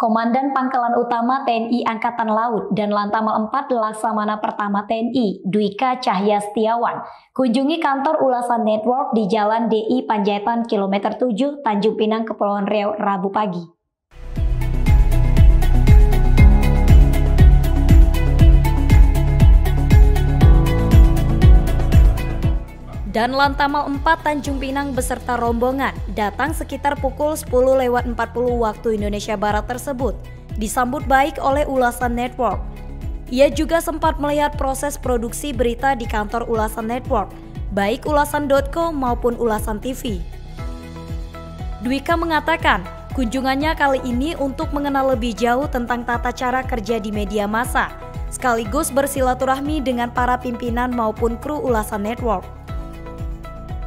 Komandan Pangkalan Utama TNI Angkatan Laut dan Lantamal 4 Laksamana Pertama TNI, Dwika Cahya Setiawan, kunjungi kantor Ulasan Network di Jalan DI Panjaitan Kilometer 7, Tanjung Pinang, Kepulauan Riau, Rabu pagi. Dan Lantamal 4 Tanjung Pinang beserta rombongan datang sekitar pukul 10 lewat 40 waktu Indonesia Barat tersebut disambut baik oleh Ulasan Network. Ia juga sempat melihat proses produksi berita di kantor Ulasan Network, baik ulasan.co maupun Ulasan TV. Dwika mengatakan, kunjungannya kali ini untuk mengenal lebih jauh tentang tata cara kerja di media massa, sekaligus bersilaturahmi dengan para pimpinan maupun kru Ulasan Network.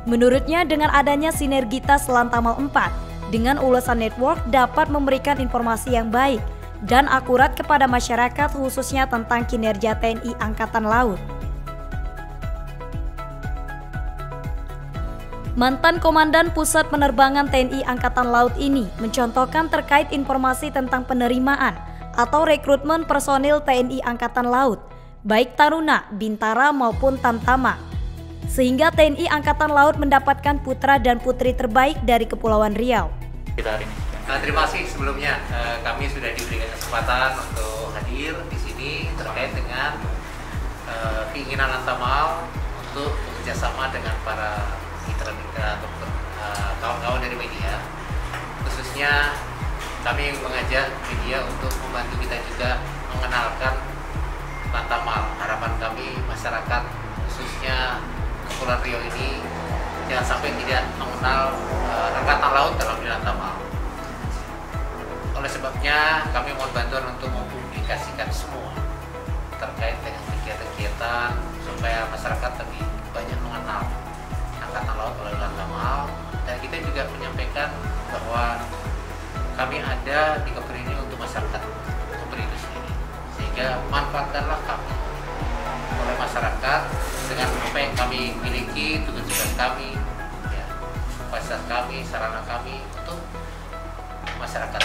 Menurutnya dengan adanya sinergitas Lantamal 4 dengan ulasan network dapat memberikan informasi yang baik dan akurat kepada masyarakat khususnya tentang kinerja TNI Angkatan Laut. Mantan Komandan Pusat Penerbangan TNI Angkatan Laut ini mencontohkan terkait informasi tentang penerimaan atau rekrutmen personil TNI Angkatan Laut, baik Taruna, Bintara maupun Tamtama sehingga TNI Angkatan Laut mendapatkan putra dan putri terbaik dari Kepulauan Riau. Kita hari ini. Nah, terima kasih sebelumnya uh, kami sudah diberikan kesempatan untuk hadir di sini terkait dengan uh, keinginan Antamal untuk bekerjasama dengan para mitra-mitra atau uh, kawan-kawan dari media khususnya kami mengajak media untuk membantu kita juga mengenalkan Kepulauan Riau ini jangan sampai tidak mengenal uh, angkatan laut dalam Tamal. Oleh sebabnya kami mohon bantuan untuk mempublikasikan semua terkait dengan kegiatan-kegiatan supaya masyarakat lebih banyak mengenal angkatan laut oleh Tamal dan kita juga menyampaikan bahwa kami ada di Kepri ini untuk masyarakat Kepri itu sendiri. Sehingga manfaatkanlah kami oleh masyarakat dengan apa yang kami miliki, tugas-tugas kami, ya, fasilitas kami, sarana kami untuk masyarakat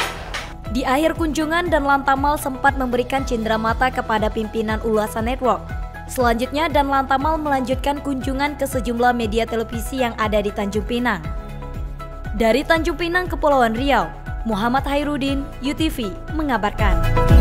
Di akhir kunjungan dan Lantamal sempat memberikan cindera mata kepada pimpinan Ulasan Network. Selanjutnya dan Lantamal melanjutkan kunjungan ke sejumlah media televisi yang ada di Tanjung Pinang. Dari Tanjung Pinang, Kepulauan Riau, Muhammad Hairudin, UTV, mengabarkan.